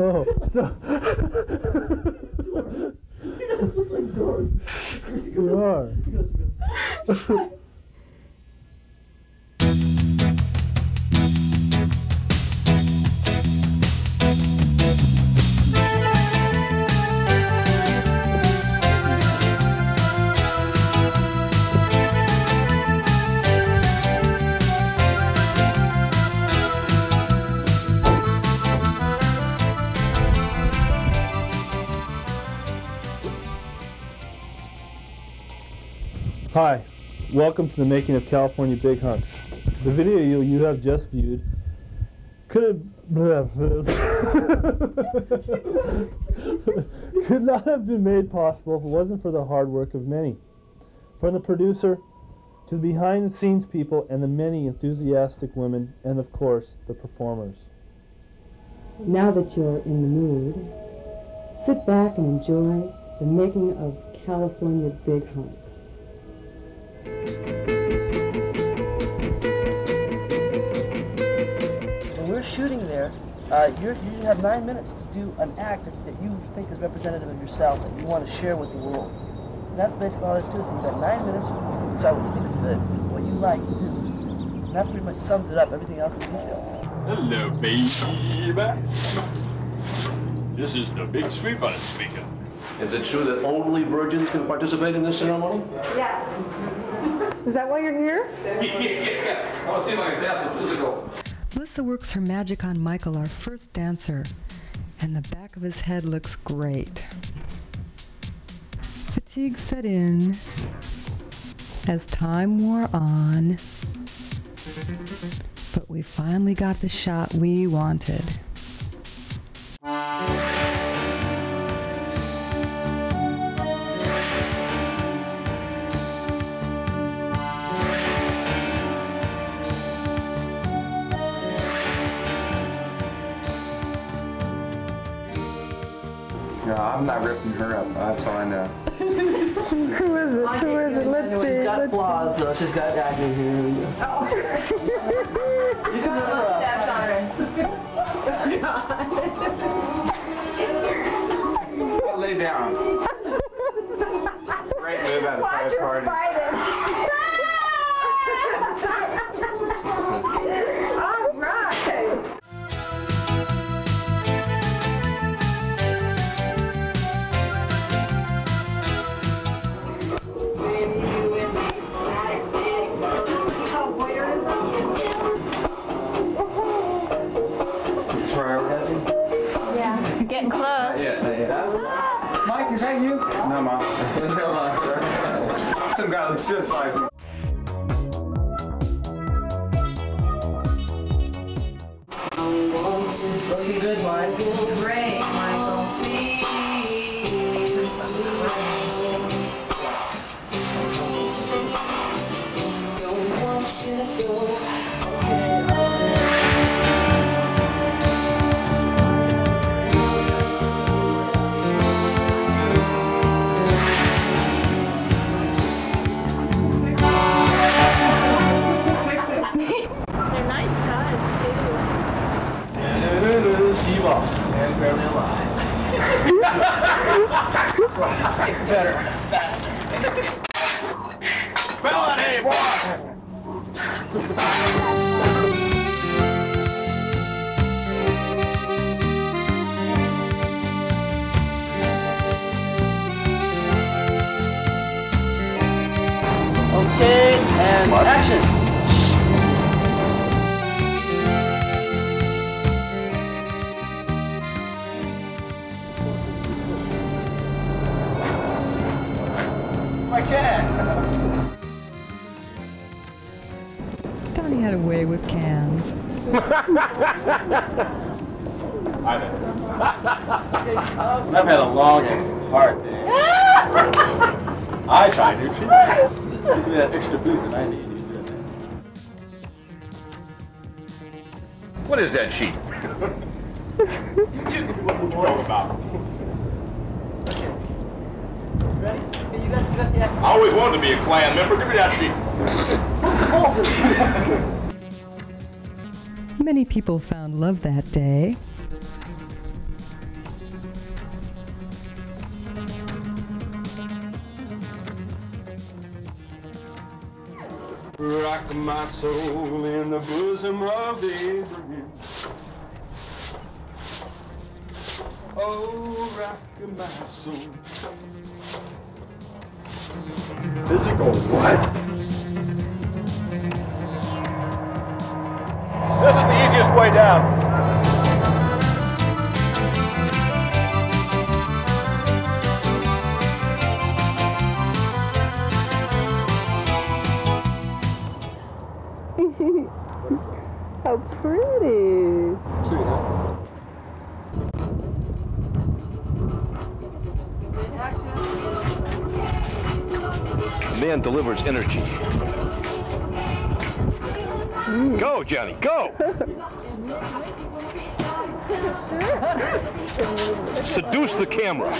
Oh, so You guys look like dogs. we are. Hi, welcome to the making of California Big Hunks. The video you, you have just viewed could have could not have been made possible if it wasn't for the hard work of many. From the producer to the behind the scenes people and the many enthusiastic women and of course the performers. Now that you're in the mood, sit back and enjoy the making of California Big Hunks. When we're shooting there, uh, you have nine minutes to do an act that, that you think is representative of yourself that you want to share with the world. And that's basically all there's to it. So you've got nine minutes to decide what you think is good, what you like do. And that pretty much sums it up. Everything else is detail. Hello, baby. This is the big sweeper speaker. Is it true that only virgins can participate in this ceremony? Yes. Is that why you're here? yeah, I want to see if I can physical. Lissa works her magic on Michael, our first dancer, and the back of his head looks great. Fatigue set in as time wore on, but we finally got the shot we wanted. I'm not ripping her up. That's all I know. Who is it? Who is it? Let's see. She's got Let's flaws, though. She's got acne here. You can rip her up. Lay down. Great move at a private party. Some Faster. Felony, boy! Okay, and action. Donny had a way with cans. I've had a long and hard day. I try new shit. Gives me that extra boost that I need. What is that sheet? You two can do what the boys. about? Ready? You got, you got the action. I always wanted to be a clan member. Give me that Many people found love that day. Rock my soul in the bosom of Abraham. Oh, rock my soul. Physical what? This is the easiest way down. How pretty. Man delivers energy. Go, Johnny, go! Seduce the camera.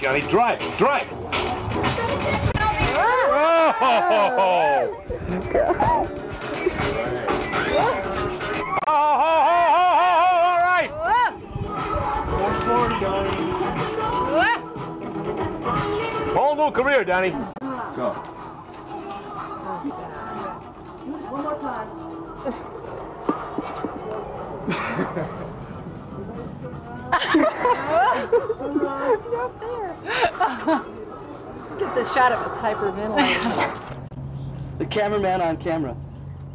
Johnny, drive, drive. Oh! Oh, ho, ho, ho, ho, ho, all right. 140, Donny. Whole new career, Donny. Go. Gets a shot of us hyperventilating. The cameraman on camera.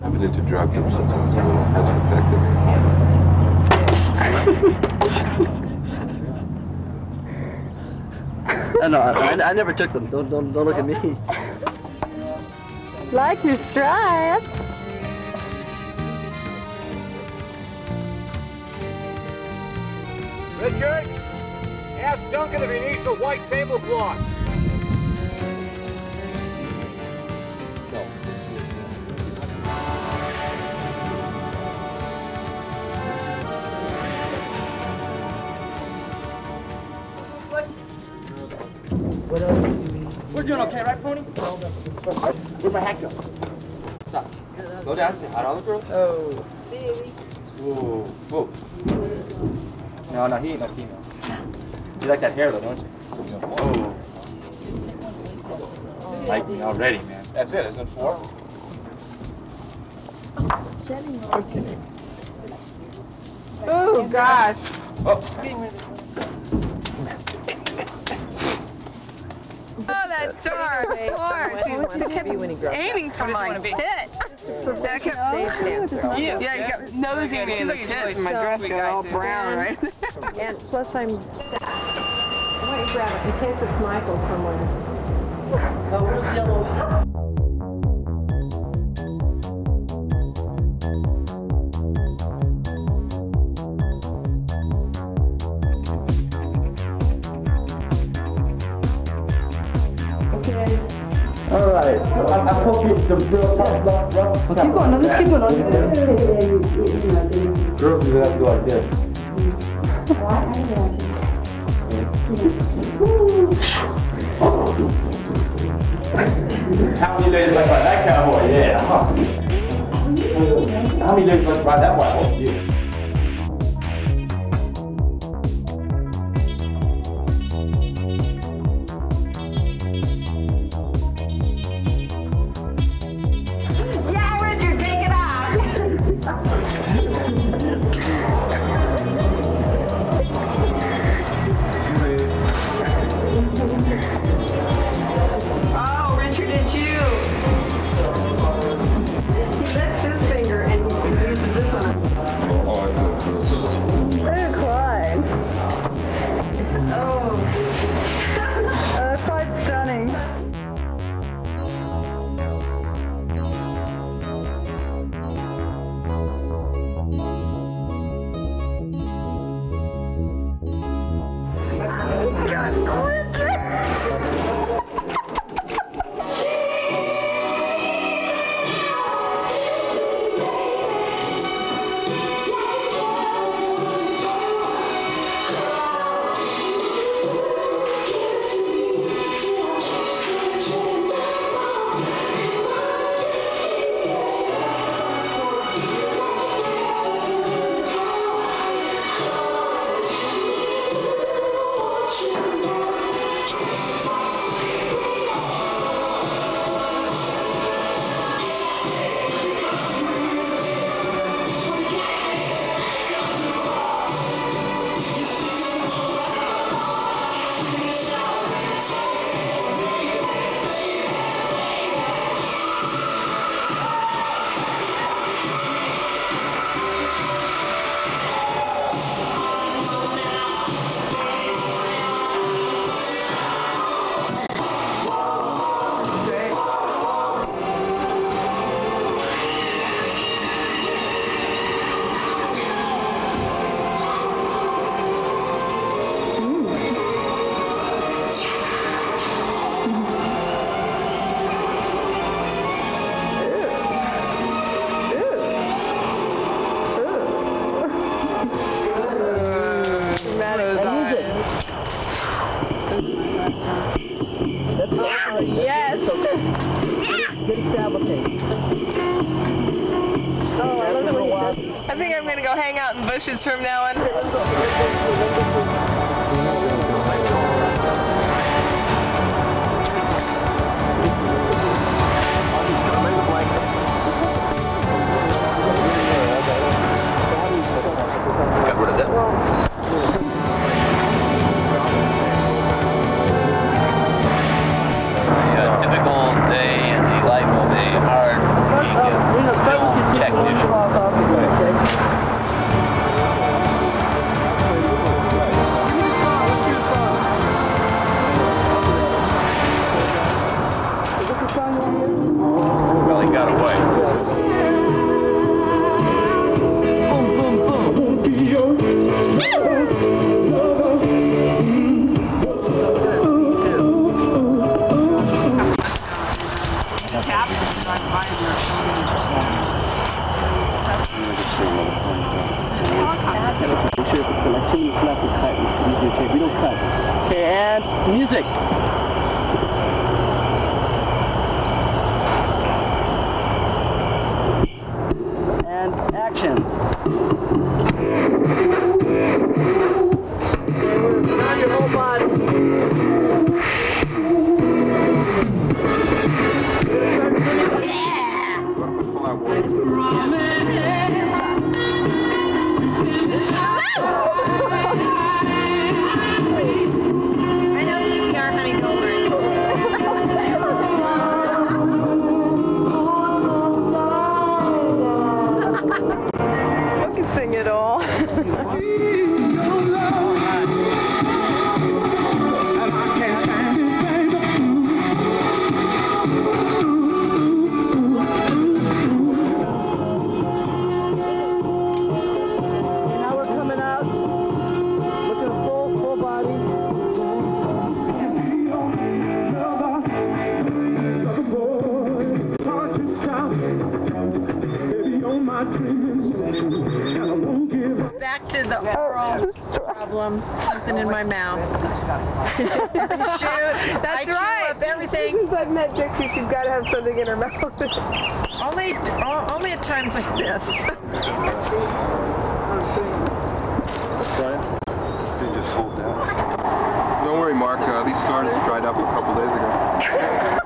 I've been into drugs ever since I was a little. It hasn't affected Uh, no, I, I never took them. Don't, don't, don't look at me. like your stripes. Richard, ask Duncan if he needs a white tablecloth. What else do you need? We're doing okay, right, Pony? Where'd my hat go? Stop. Go down, say hi to all the girls. Oh. Baby. Whoa, whoa. No, no, he ain't no female. You like that hair though, don't you? Oh. Whoa. Like me already, man. That's it, isn't it four? Okay. Oh, gosh. Oh. oh, that star, of course. Aiming for my tit. That kept, oh. yeah, you kept nosing me in the tits, and my dress got all brown, right? And plus I'm, I want to grab it in case it's Michael somewhere. Oh, where's the yellow? Okay. All right. I'm, I'm hoping the real tough, rough, rough. Keep going, no, let's keep going. Girls usually have to go like this. How many ladies like that cowboy? Yeah. How many ladies like that white Mann. Yes. Good establishing. Oh, I love the way you did. I think I'm gonna go hang out in the bushes from now on. Music. Back to the oral problem. Something in my mouth. Shoot. I That's chew right. up everything. Since I've met Dixie, she's got to have something in her mouth. Only, only at times like this. You just hold that. Don't worry, Mark. Uh, these sores dried up a couple days ago.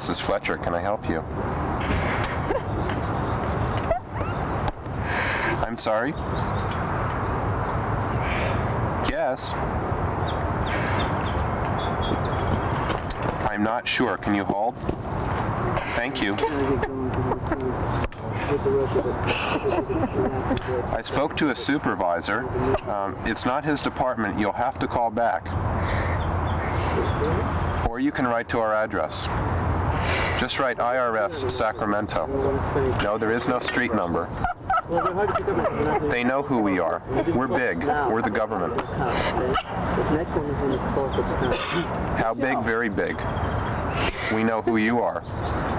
Mrs. Fletcher, can I help you? I'm sorry? Yes. I'm not sure. Can you hold? Thank you. I spoke to a supervisor. Um, it's not his department. You'll have to call back. Or you can write to our address. Just write IRS Sacramento. No, there is no street number. They know who we are. We're big. We're the government. How big? Very big. We know who you are.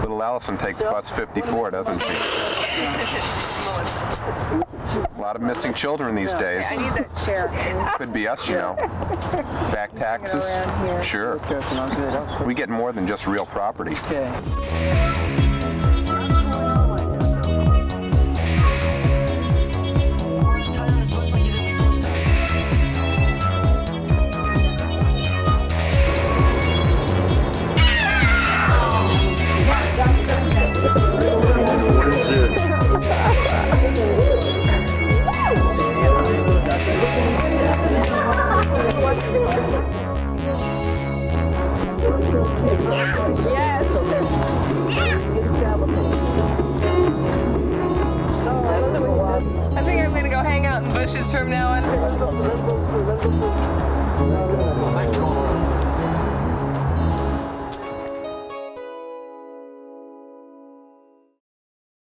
Little Allison takes bus 54, doesn't she? A lot of missing children these days. I need that chair. Could be us, you know. Back taxes? Sure. We get more than just real property. I